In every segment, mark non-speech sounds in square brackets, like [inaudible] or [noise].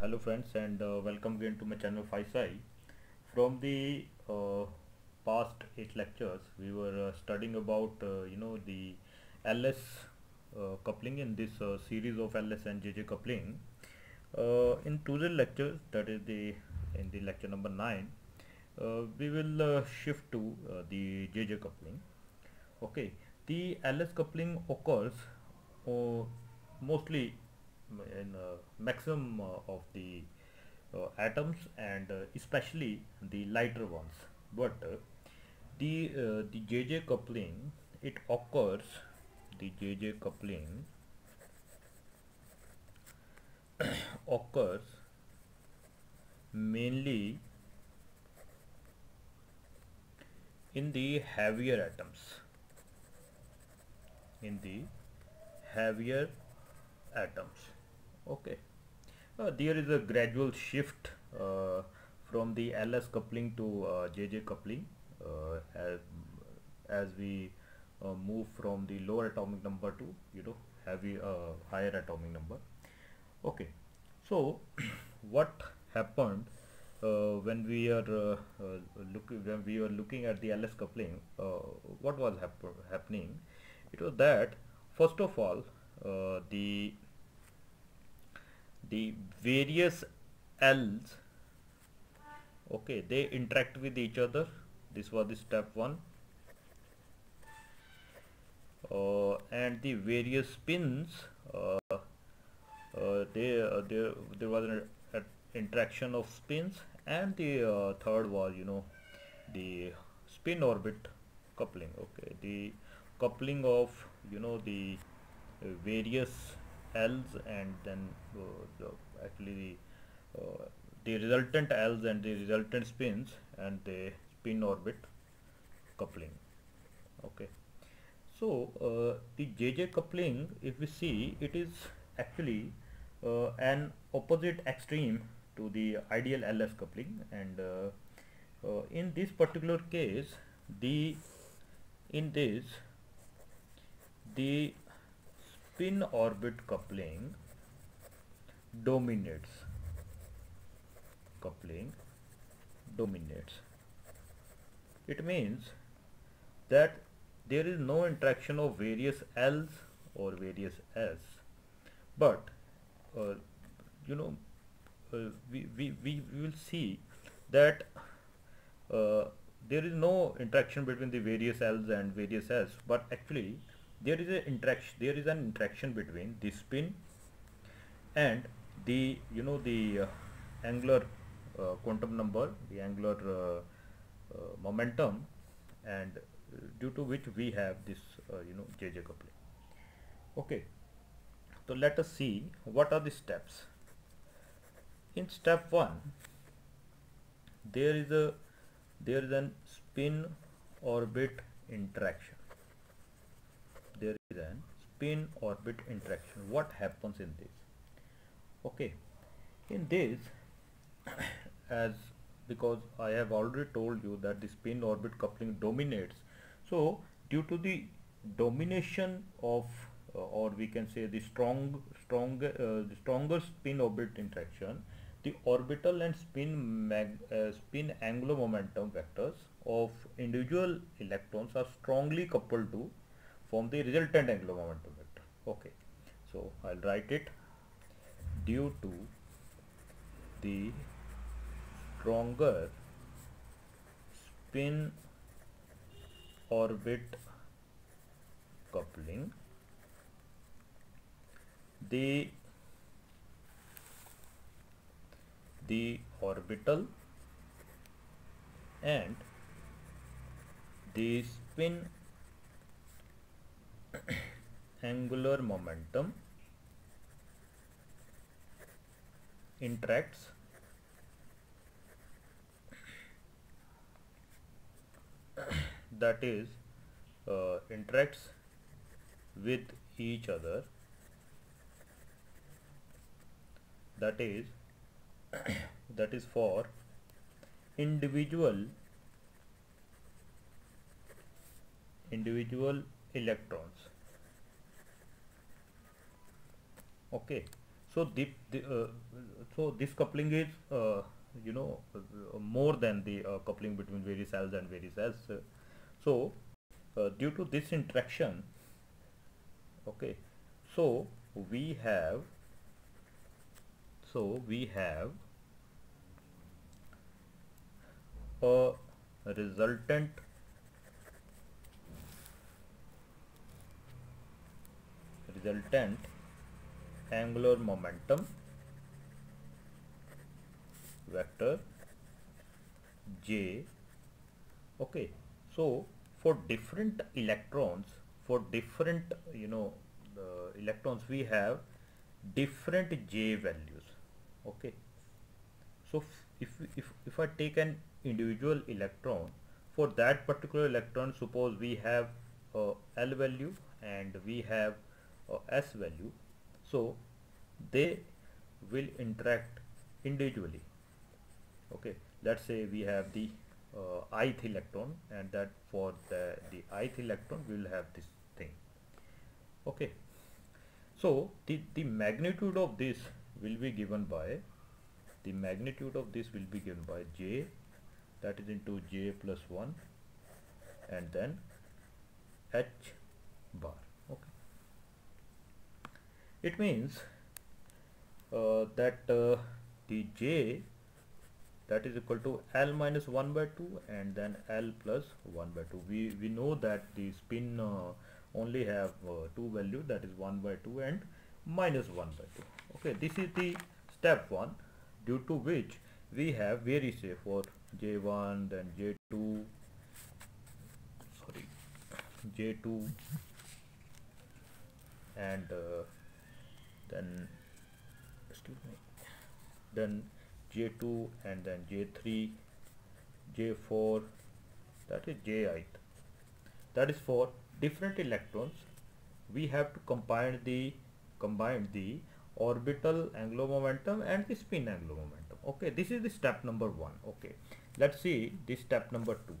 hello friends and uh, welcome again to my channel FiSci. From the uh, past 8 lectures we were uh, studying about uh, you know the LS uh, coupling in this uh, series of LS and JJ coupling. in today's lecture that is the in the lecture number 9 we will shift to the JJ coupling. Okay, the LS coupling occurs mostly in uh, maximum uh, of the uh, atoms and especially the lighter ones. But the the JJ coupling it occurs the JJ coupling [coughs] occurs mainly in the heavier atoms. In the heavier atoms okay. Uh, there is a gradual shift uh, from the LS coupling to JJ uh, coupling uh, as, as we uh, move from the lower atomic number to you know heavy higher atomic number. Okay. So [clears throat] what happened uh, when we are uh, uh, looking when we were looking at the LS coupling what was hap happening? It was that first of all the the various L's okay they interact with each other. This was the step one. Uh, and the various spins uh, uh, they, uh, there, there was an, interaction of spins. And the uh, third was you know the spin orbit coupling okay. The coupling of you know the various L's and then uh, actually the, uh, the resultant L's and the resultant spins and the spin orbit coupling okay. So uh, the JJ coupling if we see it is actually uh, an opposite extreme to the ideal LS coupling and uh, uh, in this particular case the in this the spin orbit coupling dominates coupling dominates. It means that there is no interaction of various L's or various S but uh, you know uh, we, we, we, will see that uh, there is no interaction between the various L's and various S but actually there is a interaction there is an interaction between the spin and the you know the uh, angular uh, quantum number the angular uh, uh momentum and uh, due to which we have this you know JJ coupling. Okay. So let us see what are the steps. In step 1 there is a there is an spin orbit interaction there is an spin orbit interaction. What happens in this? Okay. In this [coughs] as because I have already told you that the spin orbit coupling dominates. So due to the domination of uh, or we can say the strong stronger uh, the stronger spin orbit interaction the orbital and spin mag, uh, spin angular momentum vectors of individual electrons are strongly coupled to form the resultant angular momentum vector. Okay. So I'll write it due to the stronger spin orbit coupling. The the orbital and the spin angular momentum interacts that is uh, interacts with each other. That is [coughs] that is for individual individual electrons. Okay. So the, the uh, so this coupling is uh, you know uh, more than the uh, coupling between various cells and various cells. So uh, due to this interaction okay so we have so we have a resultant resultant angular momentum vector j. Okay so for different electrons for different you know electrons we have different j values. Okay so if if if i take an individual electron for that particular electron suppose we have a L value and we have a S value so they will interact individually. Okay let's say we have the uh, ith electron and that for the, the ith electron we will have this thing. Okay so the, the magnitude of this will be given by the magnitude of this will be given by j that is into j plus 1 and then h bar it means uh, that uh, the j that is equal to L minus 1 by 2 and then L plus 1 by 2 we we know that the spin uh, only have uh, two value that is 1 by 2 and minus 1 by 2 okay this is the step 1 due to which we have very say for j1 then j2 sorry j2 and uh, then excuse me then j2 and then j3 j4 that is jith that is for different electrons. We have to combine the combine the orbital angular momentum and the spin angular momentum okay this is the step number one. Okay let's see this step number two.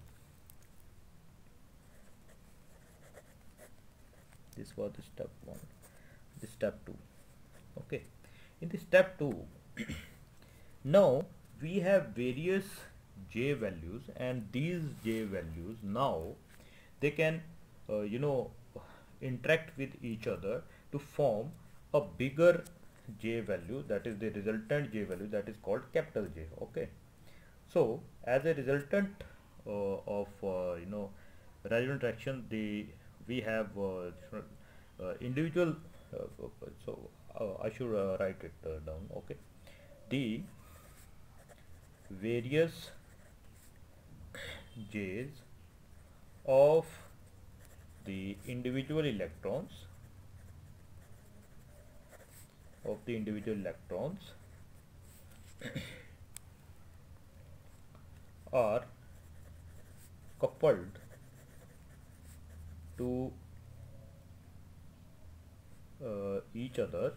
This was the step one this step two okay. In the step two [coughs] now we have various j values and these j values now they can uh, you know interact with each other to form a bigger j value that is the resultant j value that is called capital J. Okay. So as a resultant uh, of uh, you know radial interaction the we have uh, uh individual uh, so uh, I should write it down okay. The various J's of the individual electrons of the individual electrons [coughs] are coupled to uh, each other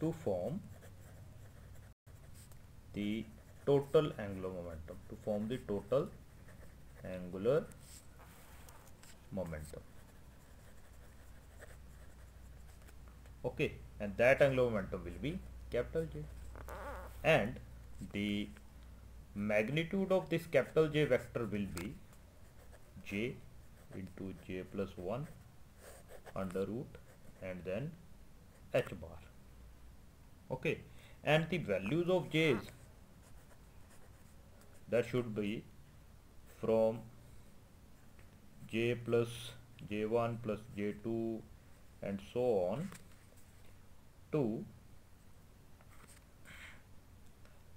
to form the total angular momentum to form the total angular momentum. Okay and that angular momentum will be capital J. And the magnitude of this capital J vector will be J into J plus 1 under root and then H bar. Okay. And the values of J's that should be from J plus J1 plus J2 and so on to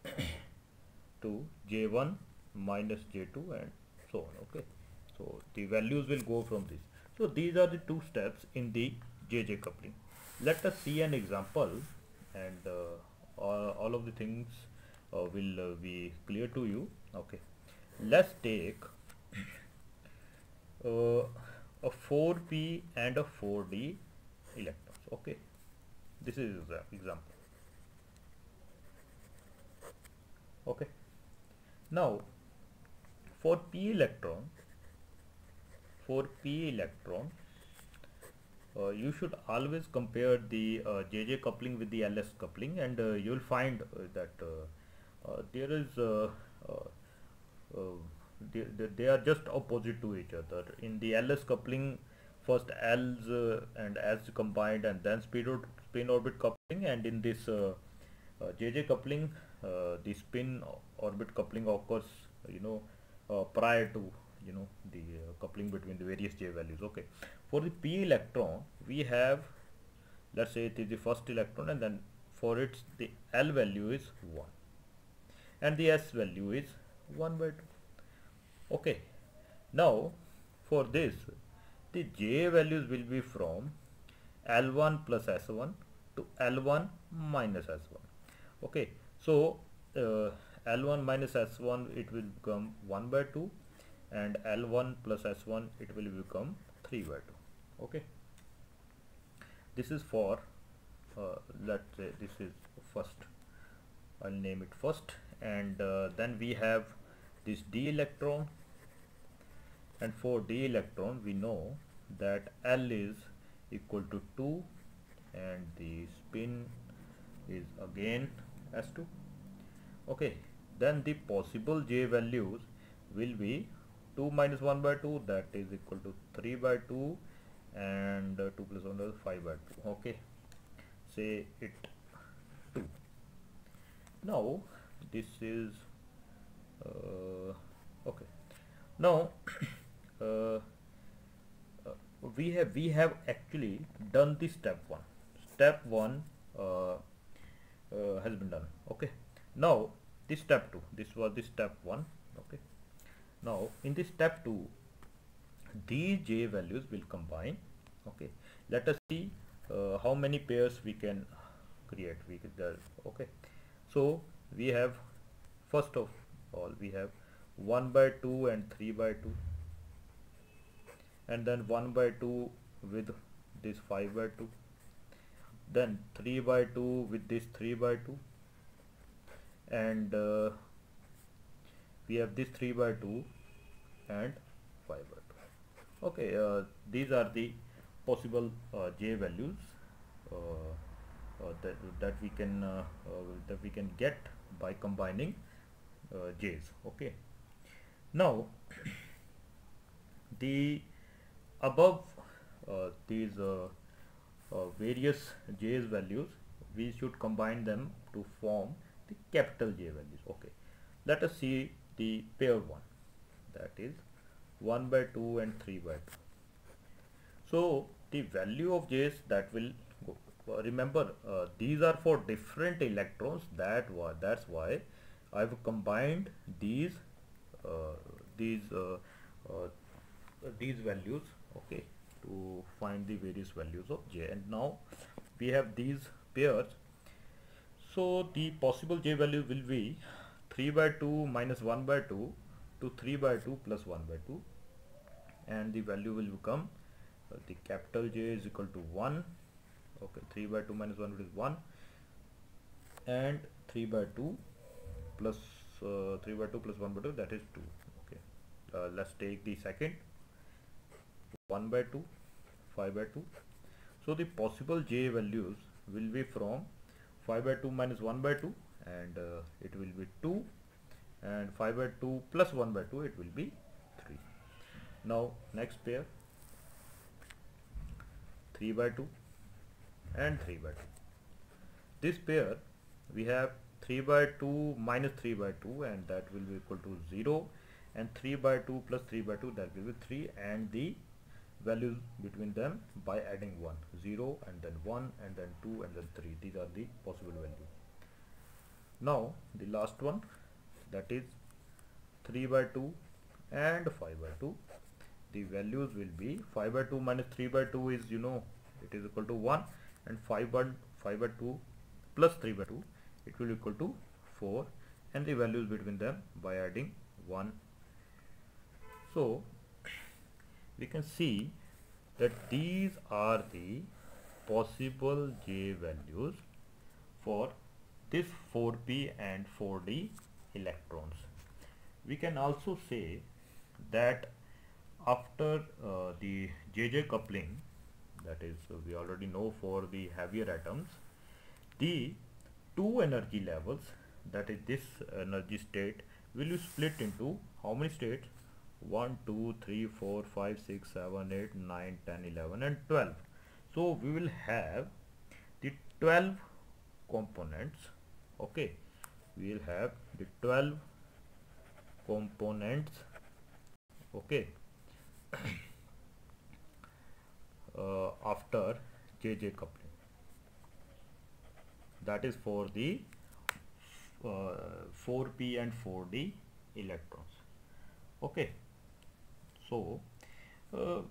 [coughs] to j1 minus j2 and so on. Okay. So the values will go from this so these are the two steps in the jj coupling. Let us see an example and uh, all, all, of the things uh, will uh, be clear to you. Okay. Let's take uh, a 4p and a 4d electrons. Okay. This is example. Okay. Now for p electron for p electron uh, you should always compare the uh, JJ coupling with the LS coupling and uh, you will find uh, that uh, uh, there is they, they, are just opposite to each other. In the LS coupling first L's and S combined and then spin, or spin orbit coupling and in this JJ coupling the spin orbit coupling occurs you know prior to you know the uh, coupling between the various j values. Okay. For the p electron we have let's say it is the first electron and then for it the l value is 1 and the s value is 1 by 2 okay. Now for this the j values will be from l1 plus s1 to l1 minus s1 okay. So uh, l1 minus s1 it will become 1 by 2 and L1 plus S1 it will become 3 by 2 okay? This is for uh, let's say this is first. I'll name it first. And uh, then we have this d electron. And for d electron we know that L is equal to 2 and the spin is again S2 okay? Then the possible J values will be 2 minus 1 by 2 that is equal to 3 by 2 and uh, 2 plus 1 is 5 by 2 okay? Say it 2 now this is uh, okay. Now [coughs] uh, uh, we have we have actually done the step 1 step 1 uh, uh, has been done okay? Now this step 2 this was the step 1 okay now in this step 2 these j values will combine okay? Let us see uh, how many pairs we can create we uh, okay? So we have first of all we have 1 by 2 and 3 by 2 and then 1 by 2 with this 5 by 2 then 3 by 2 with this 3 by 2 and uh, we have this 3 by 2 and 5 by 2 okay uh, these are the possible uh, j values uh, uh that, that we can uh, that we can get by combining j's okay. Now the above these various j's values we should combine them to form the capital j values okay. Let us see the pair one that is 1 by 2 and 3 by 2 so the value of j's that will go uh, remember uh, these are for different electrons that why that's why I've combined these uh, these uh, uh, these values okay to find the various values of j. And now we have these pairs. So the possible j value will be 3 by 2 minus 1 by 2 to 3 by 2 plus 1 by 2 and the value will become uh, the capital J is equal to 1 okay 3 by 2 minus 1 is 1 and 3 by 2 plus uh, 3 by 2 plus 1 by 2 that is 2 okay uh, let's take the second. 1 by 2 5 by 2 so the possible J values will be from 5 by 2 minus 1 by 2 and uh, it will be 2 and 5 by 2 plus 1 by 2 it will be 3 now next pair 3 by 2 and 3 by 2 this pair we have 3 by 2 minus 3 by 2 and that will be equal to 0 and 3 by 2 plus 3 by 2 that will be 3 and the values between them by adding 1 0 and then 1 and then 2 and then 3 these are the possible values now the last one that is 3 by 2 and 5 by 2 the values will be 5 by 2 minus 3 by 2 is you know it is equal to 1 and 5 by 5 by 2 plus 3 by 2 it will equal to 4 and the values between them by adding 1 so we can see that these are the possible j values for this 4p and 4d electrons. We can also say that after uh, the JJ coupling that is we already know for the heavier atoms the two energy levels that is this energy state will be split into how many states 1 2 3 4 5 6 7 8 9 10 11 and 12 so we will have the 12 components okay. We will have the 12 components. Okay. [coughs] Uh, after JJ coupling. That is for the uh, 4p and 4d electrons. Okay. So uh,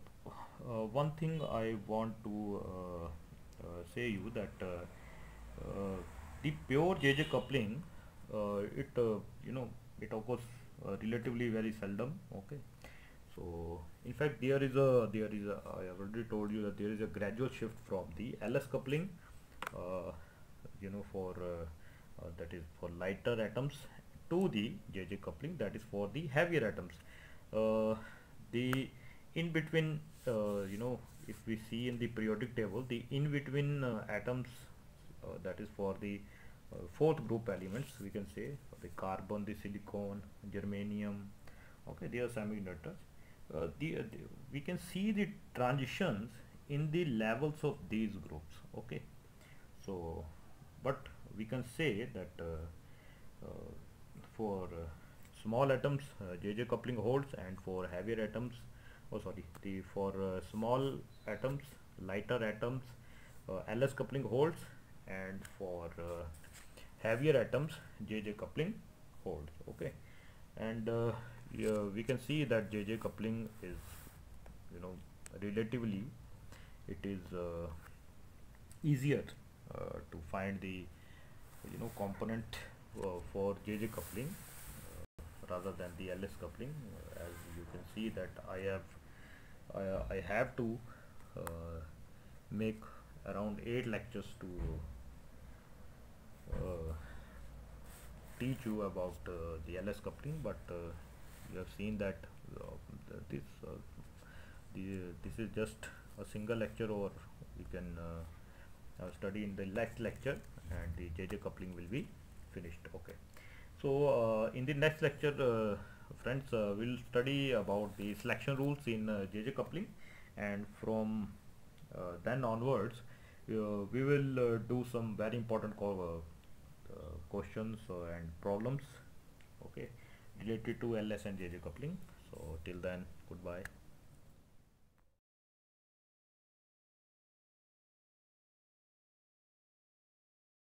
uh, one thing I want to uh, uh, say you that the pure JJ coupling it you know it occurs relatively very seldom okay? So in fact there is a there is a I already told you that there is a gradual shift from the LS coupling uh, you know for uh, uh, that is for lighter atoms to the JJ coupling that is for the heavier atoms. The in between uh, you know if we see in the periodic table the in between uh, atoms uh, that is for the uh, fourth group elements we can say the carbon the silicon germanium okay they are semiconductors. Uh, the, uh, the, we can see the transitions in the levels of these groups okay. So but we can say that for small atoms JJ uh, coupling holds and for heavier atoms oh sorry the for uh, small atoms lighter atoms uh, LS coupling holds and for heavier atoms JJ coupling holds okay? And yeah, we can see that JJ coupling is you know relatively it is uh, easier uh, to find the you know component uh, for JJ coupling rather than the LS coupling. Uh, as you can see that I have I, I have to uh, make around 8 lectures to uh, teach you about uh, the LS coupling but uh, you have seen that uh, this the, this is just a single lecture or you can study in the next lecture and the JJ coupling will be finished. Okay. So uh, in the next lecture uh, friends uh, we'll study about the selection rules in JJ coupling and from then onwards we will do some very important questions and problems okay related to LS and JJ coupling. So till then goodbye